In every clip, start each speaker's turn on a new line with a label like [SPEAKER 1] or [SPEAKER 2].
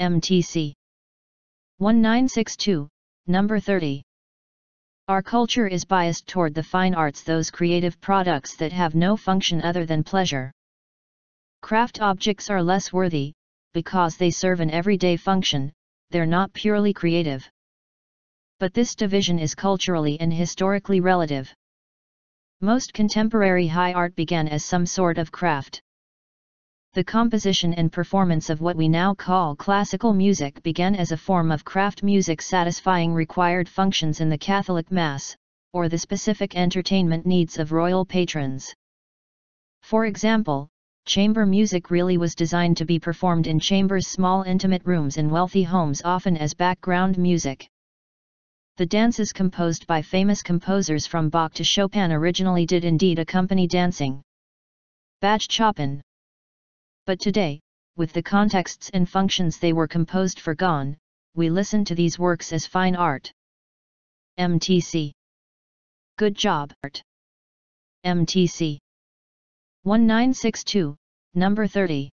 [SPEAKER 1] MTC 1962, number 30. Our culture is biased toward the fine arts, those creative products that have no function other than pleasure. Craft objects are less worthy, because they serve an everyday function, they're not purely creative. But this division is culturally and historically relative. Most contemporary high art began as some sort of craft. The composition and performance of what we now call classical music began as a form of craft music satisfying required functions in the Catholic Mass, or the specific entertainment needs of royal patrons. For example, chamber music really was designed to be performed in chambers small intimate rooms in wealthy homes often as background music. The dances composed by famous composers from Bach to Chopin originally did indeed accompany dancing. Bach Chopin but today, with the contexts and functions they were composed for gone, we listen to these works as fine art. MTC Good job, art. MTC 1962, number 30.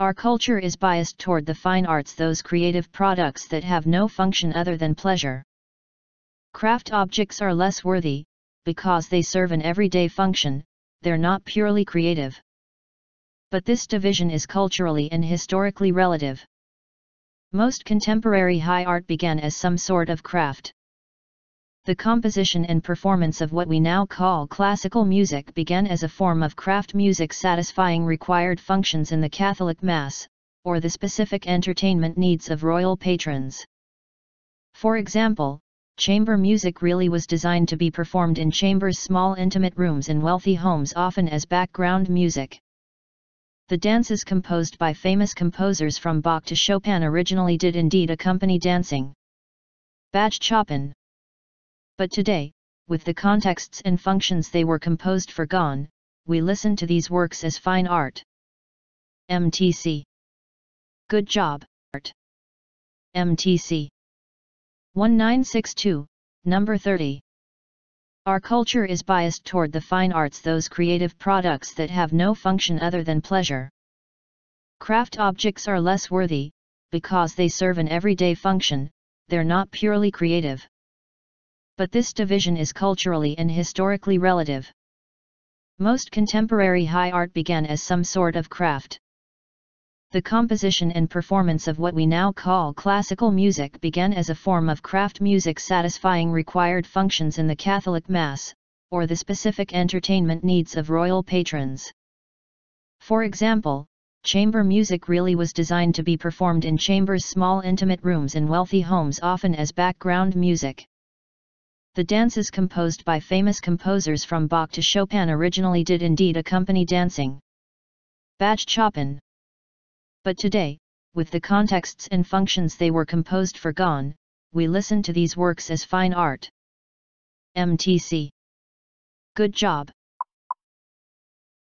[SPEAKER 1] Our culture is biased toward the fine arts, those creative products that have no function other than pleasure. Craft objects are less worthy, because they serve an everyday function, they're not purely creative but this division is culturally and historically relative. Most contemporary high art began as some sort of craft. The composition and performance of what we now call classical music began as a form of craft music satisfying required functions in the Catholic Mass, or the specific entertainment needs of royal patrons. For example, chamber music really was designed to be performed in chambers small intimate rooms in wealthy homes often as background music. The dances composed by famous composers from Bach to Chopin originally did indeed accompany dancing. Bach Chopin. But today, with the contexts and functions they were composed for gone, we listen to these works as fine art. MTC. Good job, art. MTC. 1962, number 30. Our culture is biased toward the fine arts those creative products that have no function other than pleasure. Craft objects are less worthy, because they serve an everyday function, they're not purely creative. But this division is culturally and historically relative. Most contemporary high art began as some sort of craft. The composition and performance of what we now call classical music began as a form of craft music satisfying required functions in the Catholic Mass, or the specific entertainment needs of royal patrons. For example, chamber music really was designed to be performed in chambers small intimate rooms in wealthy homes often as background music. The dances composed by famous composers from Bach to Chopin originally did indeed accompany dancing. Bach Chopin but today, with the contexts and functions they were composed for gone, we listen to these works as fine art. MTC. Good job,